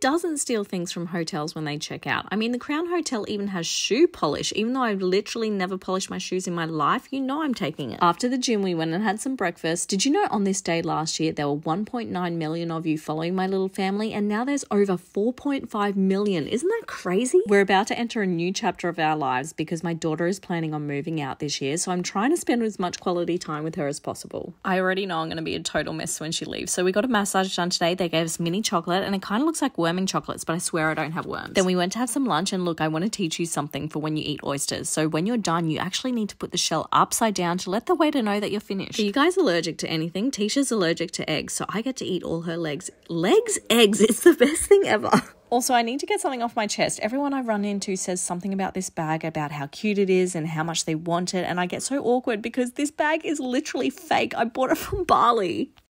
doesn't steal things from hotels when they check out? I mean, the Crown Hotel even has shoe polish, even though I've literally never polished my shoes in my life. You know I'm taking it. After the gym, we went and had some breakfast. Did you know on this day last year there were 1.9 million of you following my little family, and now there's over 4.5 million? Isn't that crazy? We're about to enter a new chapter of our lives because my daughter is planning on moving out this year, so I'm trying to spend as much quality time with her as possible. I already know I'm going to be a total mess when she leaves, so we got a massage done today. They gave us mini chocolate, and it kind of looks like chocolates, but I swear I don't have worms. Then we went to have some lunch, and look, I want to teach you something for when you eat oysters. So when you're done, you actually need to put the shell upside down to let the waiter know that you're finished. Are you guys allergic to anything? Tisha's allergic to eggs, so I get to eat all her legs. Legs? Eggs? It's the best thing ever. Also, I need to get something off my chest. Everyone I run into says something about this bag, about how cute it is and how much they want it, and I get so awkward because this bag is literally fake. I bought it from Bali.